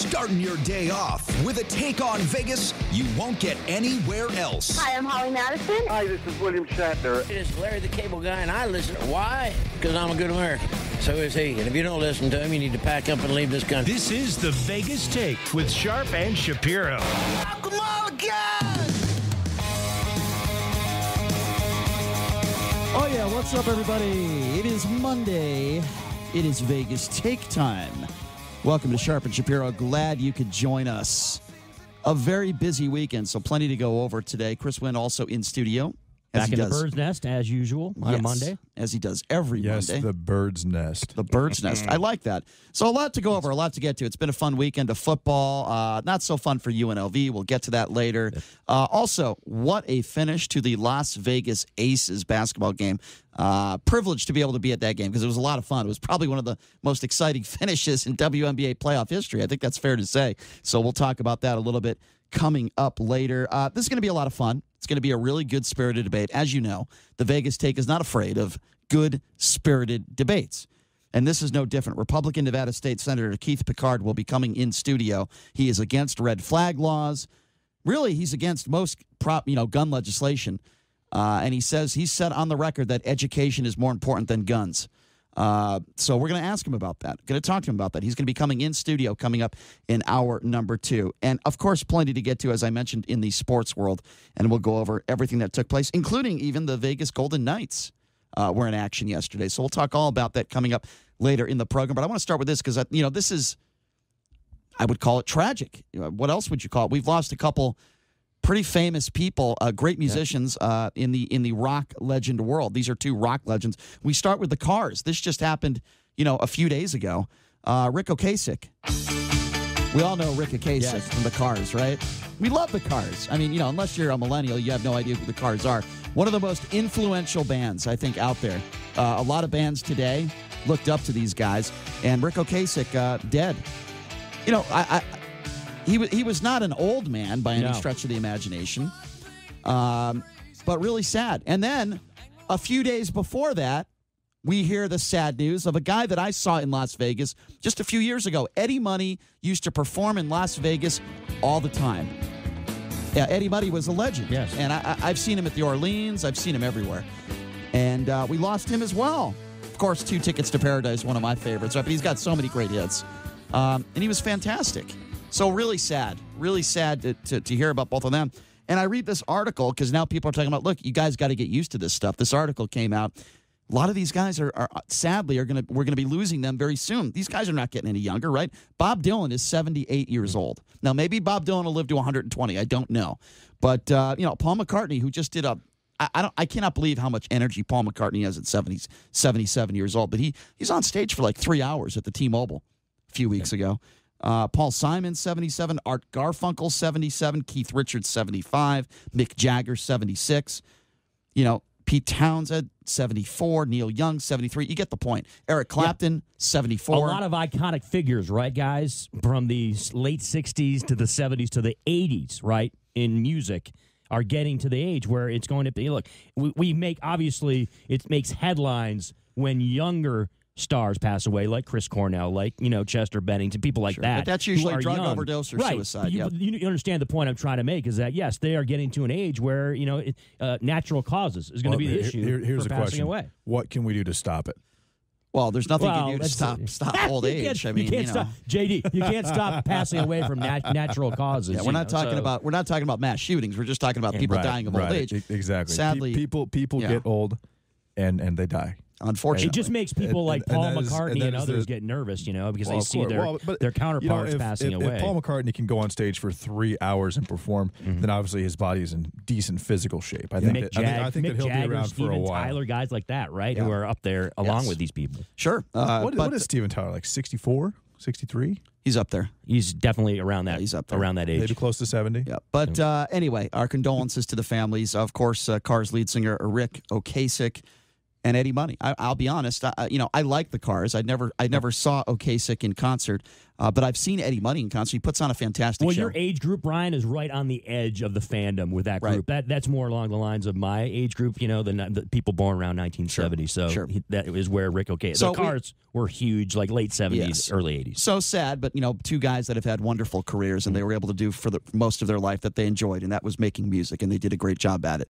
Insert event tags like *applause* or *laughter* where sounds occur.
starting your day off with a take on Vegas you won't get anywhere else. Hi, I'm Holly Madison. Hi, this is William Shatner. It is Larry the Cable Guy, and I listen. Why? Because I'm a good American. So is he. And if you don't listen to him, you need to pack up and leave this country. This is the Vegas Take with Sharp and Shapiro. Ah, come on, guys! Oh, yeah. What's up, everybody? It is Monday. It is Vegas Take Time. Welcome to Sharp and Shapiro. Glad you could join us. A very busy weekend, so plenty to go over today. Chris Wynn also in studio. As Back he in the bird's nest as usual on Yes, a Monday. As he does every Yes, Monday. the bird's nest. The bird's nest. I like that. So a lot to go over, a lot to get to. It's been a fun weekend of football. Uh, not so fun for UNLV. We'll get to that later. Uh, also, what a finish to the Las Vegas Aces basketball game. Uh, privileged to be able to be at that game because it was a lot of fun. It was probably one of the most exciting *laughs* finishes in WNBA playoff history. I think that's fair to say. So we'll talk about that a little bit coming up later. Uh, this is going to be a lot of fun. It's going to be a really good spirited debate. As you know, the Vegas take is not afraid of good spirited debates. And this is no different. Republican Nevada State Senator Keith Pickard will be coming in studio. He is against red flag laws. Really, he's against most prop, you know, gun legislation. Uh, and he says he's said on the record that education is more important than guns. Uh, so we're going to ask him about that. Going to talk to him about that. He's going to be coming in studio coming up in hour number two, and of course, plenty to get to as I mentioned in the sports world. And we'll go over everything that took place, including even the Vegas Golden Knights uh, were in action yesterday. So we'll talk all about that coming up later in the program. But I want to start with this because you know this is, I would call it tragic. What else would you call it? We've lost a couple pretty famous people, uh, great musicians uh, in the in the rock legend world. These are two rock legends. We start with the Cars. This just happened, you know, a few days ago. Uh, Ric Ocasek. We all know Ric Ocasek Yes. from the Cars, right? We love the Cars. I mean, you know, unless you're a millennial, you have no idea who the Cars are. One of the most influential bands I think out there. Uh, a lot of bands today looked up to these guys, and Ric Ocasek uh, dead. You know, I, I he was he was not an old man by any No. stretch of the imagination, um, but really sad. And then a few days before that, we hear the sad news of a guy that I saw in Las Vegas just a few years ago. Eddie Money used to perform in Las Vegas all the time. Yeah, Eddie Money was a legend. Yes. and I, I, I've seen him at the Orleans. I've seen him everywhere, and uh, we lost him as well. Of course, Two Tickets to Paradise, one of my favorites. Right, but he's got so many great hits, um, and he was fantastic. So really sad, really sad to, to, to hear about both of them. And I read this article because now people are talking about, look, you guys got to get used to this stuff. This article came out. A lot of these guys are, are sadly are gonna we're gonna be losing them very soon. These guys are not getting any younger, right? Bob Dylan is 78 years old. Now maybe Bob Dylan will live to 120. I don't know, but uh, you know Paul McCartney, who just did a I, I don't I cannot believe how much energy Paul McCartney has at 70, 77 years old. But he he's on stage for like three hours at the T-Mobile a few weeks ago. Uh, Paul Simon, 77. Art Garfunkel, 77. Keith Richards, 75. Mick Jagger, 76. You know, Pete Townshend, 74. Neil Young, 73. You get the point. Eric Clapton, 74. A lot of iconic figures, right, guys, from the late 60s to the 70s to the 80s, right, in music are getting to the age where it's going to be look, we, we make obviously it makes headlines when younger stars pass away like Chris Cornell, like, you know, Chester Bennington, people like that. But that's usually drug young. overdose or right. suicide, You, yep. you, you understand the point I'm trying to make is that yes, they are getting to an age where, you know, it, uh, natural causes is going to Well, be the here- issue here- here's for the passing question: away. What can we do to stop it? well, there's nothing you can do to that's- stop stop *laughs* old You age. I mean, you can't know. stop JD. You can't stop passing away from nat- natural causes. Yeah, we're not know, talking so- about we're not talking about mass shootings. We're just talking about people Right, dying of right, old age. Exactly. Sadly, people people yeah. get old, and and they die. Unfortunately, It just makes people And- like and- Paul and that is- McCartney and and, others the- get nervous, you know, because Well, they see their Well, but, their you know, counterparts if- passing if, away. If Paul McCartney can go on stage for three hours and perform, then obviously his body is in decent physical shape. I think, Mick, that, I think, Jag- I think Mick that he'll Jagger, be around Steven for a while. Tyler, guys like that, right, who are up there along Yes. with these people. sure. Uh, what, but what is Steven Tyler like? 64, 63, he's up there. He's definitely around that. Yeah, he's up there. around that age. maybe close to seventy. Yeah. But uh, anyway, our condolences to the families. Of course, uh, Cars lead singer Ric Ocasek. And Eddie Money. I, I'll be honest, I, you know, I like the Cars. I never, I never saw Ocasek in concert, uh, but I've seen Eddie Money in concert. He puts on a fantastic Well, show. your age group, Brian, is right on the edge of the fandom with that Right. group. That that's more along the lines of my age group. You know, the, the people born around 1970. So Sure. he- that is where Ric Okay. So the we- Cars were huge, like late 70s, Yes. early 80s. so sad, but you know, two guys that have had wonderful careers and they were able to do for the most of their life that they enjoyed, and that was making music, and they did a great job at it.